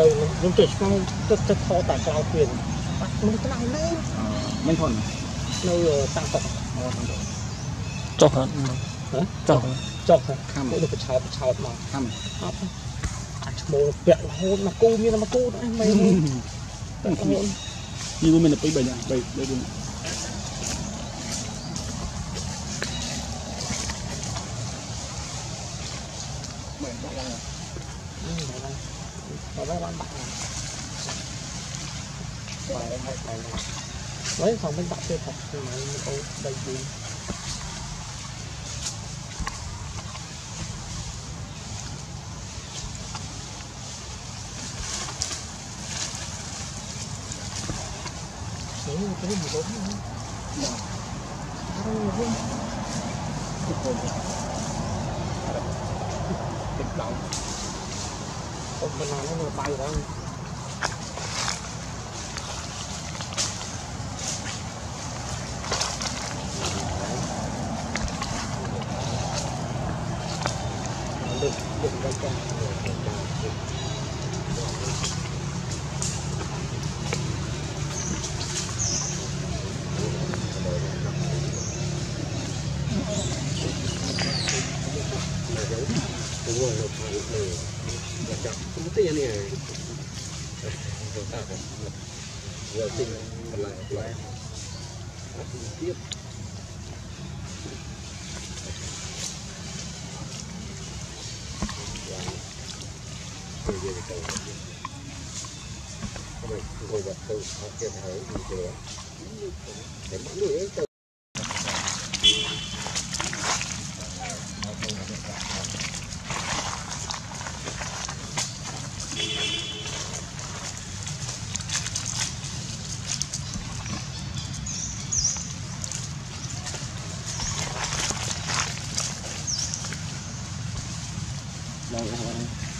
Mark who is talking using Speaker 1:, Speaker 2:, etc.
Speaker 1: យើងនៅខ្ញុំចេះឆ្ងល់ទឹកទឹកខតែក្រៅគ្មានបាត់មនុស្សខ្លះនៅ
Speaker 2: មិនធន់
Speaker 1: នៅតាំងតុក
Speaker 2: អូធន់ទៅ
Speaker 3: ចុះហ៎ចុះ
Speaker 1: ចុះ
Speaker 2: ខំ
Speaker 1: ពួកនេះបឆោតបឆោតមក
Speaker 2: ខំ
Speaker 1: អត់អាចឈ្មោះពាក់រហូតមកគូមានមកគូដែរមិនតែរហូត
Speaker 2: យូរមានតែ2 3យ៉ាង3 3 4
Speaker 1: Rồi đó bạn bắt này. Bài em hay bài này. Lấy phòng bên bắt chơi thật nhưng mà đầy đây gì. Đấy, cái gì đó nữa. Đâu mà không. Kịch động. Ông bên này nó bay ra. Được, được ra cho.
Speaker 4: đúng rồi một thằng ừ là chậm không có tiền này giờ sinh lại lại tiếp rồi về cầu rồi rồi vật từ học kia thấy thì cái đó để người ấy
Speaker 2: Rồi, rồi, rồi.